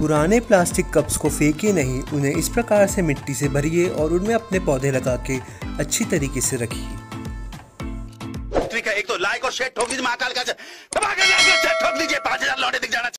पुराने plastic cups को फेंकिए नहीं, उन्हें इस प्रकार से मिट्टी से भरिए और उनमें अपने पौधे लगा के अच्छी तरीके से रखिए। एक तो लाइक और शेयर ठोक दीजिए महाकाल का।